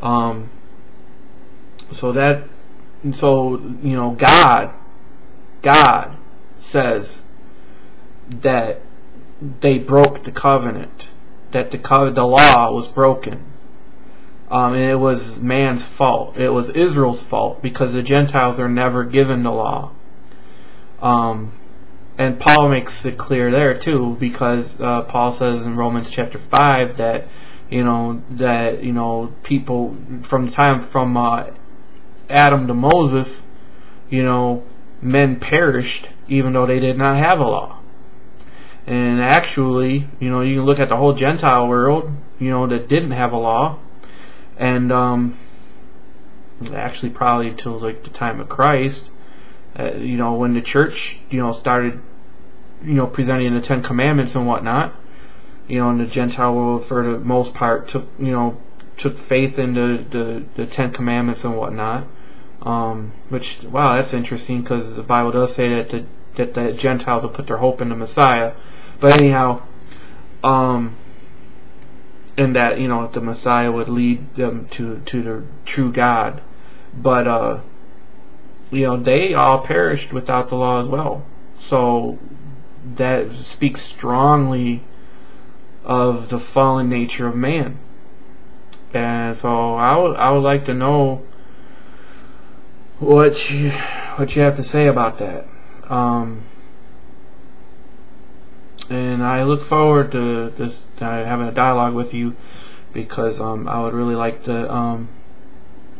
Um, so that, so you know, God, God says that they broke the covenant, that the co- the law was broken. Um, and it was man's fault. It was Israel's fault because the Gentiles are never given the law. Um, and Paul makes it clear there too, because uh, Paul says in Romans chapter five that you know that you know people from the time from uh, Adam to Moses, you know, men perished even though they did not have a law. And actually, you know, you can look at the whole Gentile world, you know, that didn't have a law, and um, actually probably till like the time of Christ, uh, you know, when the church, you know, started, you know, presenting the Ten Commandments and whatnot, you know, and the Gentile world for the most part took, you know, took faith in the, the, the Ten Commandments and whatnot. Um, which, wow, that's interesting because the Bible does say that the, that the Gentiles will put their hope in the Messiah. But anyhow, um, and that, you know, the Messiah would lead them to, to the true God. But, uh, you know, they all perished without the law as well. So that speaks strongly of the fallen nature of man. And so I would, I would like to know what you, what you have to say about that. Um, and I look forward to this having a dialogue with you because um, I would really like to um,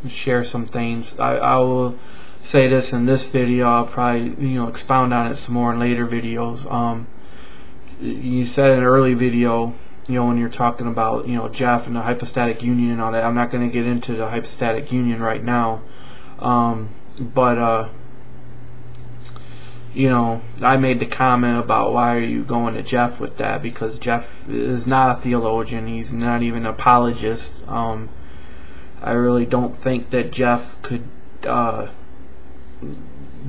share some things. I, I will say this in this video. I'll probably you know expound on it some more in later videos. Um, you said in an early video, you know, when you're talking about you know Jeff and the hypostatic union and all that. I'm not going to get into the hypostatic union right now, um, but uh, you know, I made the comment about why are you going to Jeff with that because Jeff is not a theologian. He's not even an apologist. Um, I really don't think that Jeff could uh,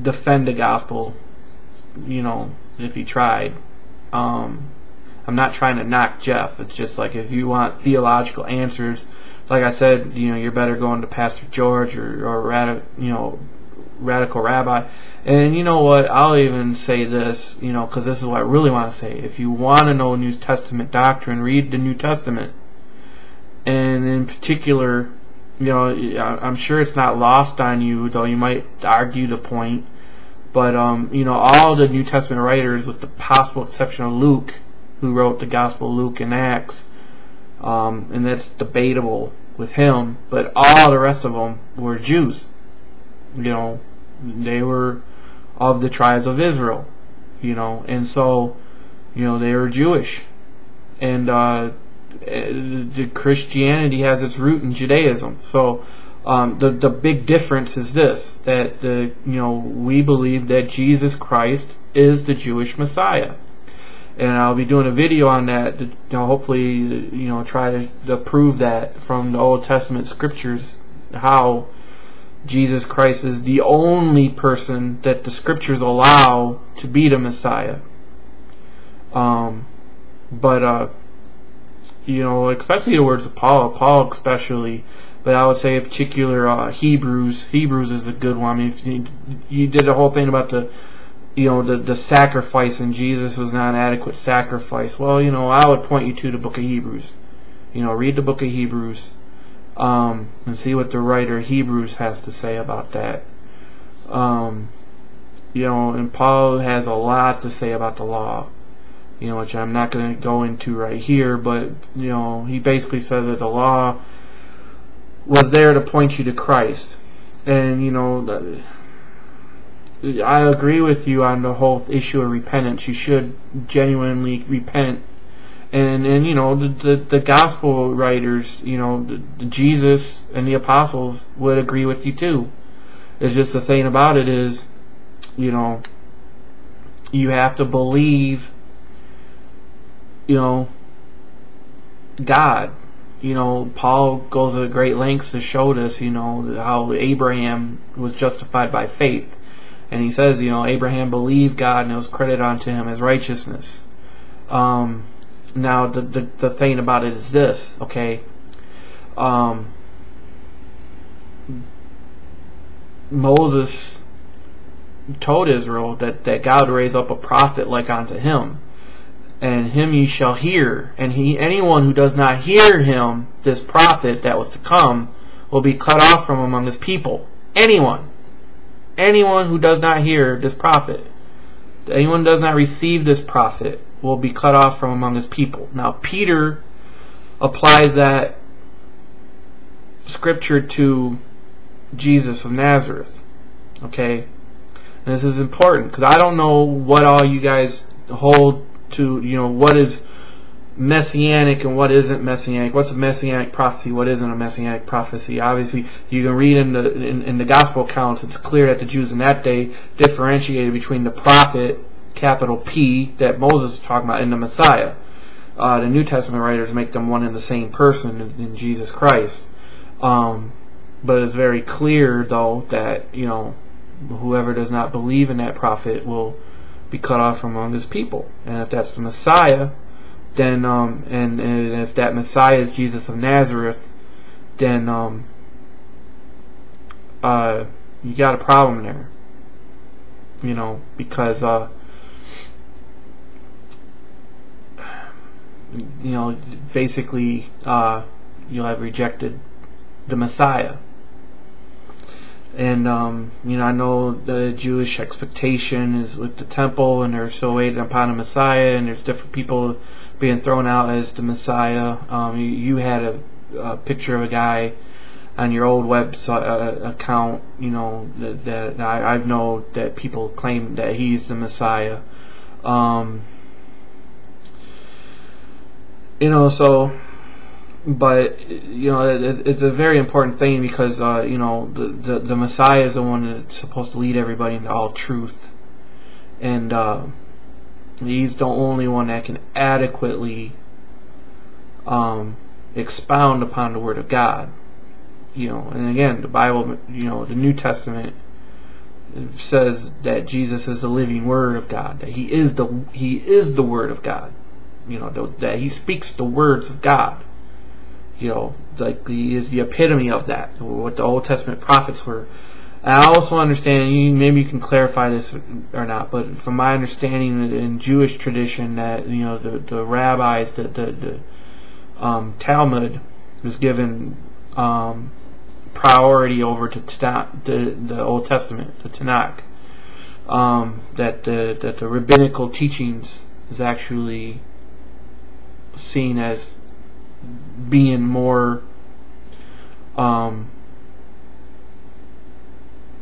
defend the gospel, you know, if he tried. Um, I'm not trying to knock Jeff. It's just like if you want theological answers, like I said, you know, you're better going to Pastor George or, or radical, you know, radical rabbi. And you know what? I'll even say this, you know, because this is what I really want to say. If you want to know New Testament doctrine, read the New Testament. And in particular, you know, I'm sure it's not lost on you, though you might argue the point. But, um, you know, all the New Testament writers, with the possible exception of Luke, who wrote the Gospel of Luke and Acts, um, and that's debatable with him, but all the rest of them were Jews. You know, they were of the tribes of Israel, you know, and so, you know, they were Jewish. And uh, the Christianity has its root in Judaism. So um, the the big difference is this: that the you know we believe that Jesus Christ is the Jewish Messiah, and I'll be doing a video on that. To, you know, hopefully, you know, try to, to prove that from the Old Testament scriptures how Jesus Christ is the only person that the scriptures allow to be the Messiah. Um, but uh, you know, especially the words of Paul, Paul especially, but I would say in particular uh, Hebrews. Hebrews is a good one. I mean, if you, you did the whole thing about the, you know, the the sacrifice, and Jesus was not an adequate sacrifice. Well, you know, I would point you to the book of Hebrews. You know, read the book of Hebrews, um, and see what the writer Hebrews has to say about that. Um, you know, and Paul has a lot to say about the law you know, which I'm not going to go into right here, but, you know, he basically said that the law was there to point you to Christ. And, you know, I agree with you on the whole issue of repentance. You should genuinely repent. And, and you know, the, the, the gospel writers, you know, the, the Jesus and the apostles would agree with you too. It's just the thing about it is, you know, you have to believe you know, God. You know, Paul goes to great lengths to show us, you know, how Abraham was justified by faith. And he says, you know, Abraham believed God and it was credited unto him as righteousness. Um, now, the, the, the thing about it is this, okay? Um, Moses told Israel that, that God would raise up a prophet like unto him. And him ye shall hear. And he anyone who does not hear him, this prophet that was to come, will be cut off from among his people. Anyone. Anyone who does not hear this prophet. Anyone who does not receive this prophet will be cut off from among his people. Now Peter applies that scripture to Jesus of Nazareth. Okay? And this is important because I don't know what all you guys hold to, you know, what is messianic and what isn't messianic. What's a messianic prophecy? What isn't a messianic prophecy? Obviously, you can read in the in, in the gospel accounts. It's clear that the Jews in that day differentiated between the prophet, capital P, that Moses was talking about, and the Messiah. Uh, the New Testament writers make them one and the same person in, in Jesus Christ. Um, but it's very clear, though, that you know whoever does not believe in that prophet will be cut off from among his people. And if that's the Messiah, then um, and, and if that Messiah is Jesus of Nazareth, then um, uh, you got a problem there. You know, because uh, you know, basically, uh, you'll have rejected the Messiah. And um, you know, I know the Jewish expectation is with the temple, and they're so waiting upon a Messiah, and there's different people being thrown out as the Messiah. Um, you, you, had a, a, picture of a guy on your old website uh, account, you know, that, that I, I, know that people claim that he's the Messiah. Um, you know, so but you know it, it's a very important thing because uh, you know the, the, the Messiah is the one that's supposed to lead everybody into all truth, and uh, he's the only one that can adequately um, expound upon the Word of God. You know, and again, the Bible, you know, the New Testament says that Jesus is the living Word of God. That He is the He is the Word of God. You know, that He speaks the words of God you know, like he is the epitome of that, what the Old Testament prophets were. I also understand, you, maybe you can clarify this or not, but from my understanding in Jewish tradition that, you know, the, the rabbis, the, the, the um, Talmud was given um, priority over to the, the Old Testament, the Tanakh. Um, that the that the rabbinical teachings is actually seen as being more um,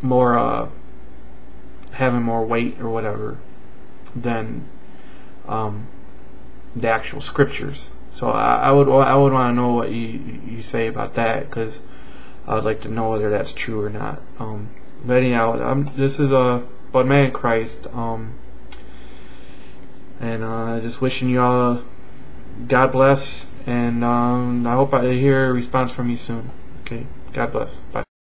more uh, having more weight or whatever than um, the actual scriptures. So I, I would I would want to know what you you say about that because I would like to know whether that's true or not. Um, but anyhow, I'm, this is a uh, BudMan Christ. Um, and uh, just wishing you all God bless and um, I hope I hear a response from you soon. Okay, God bless. Bye.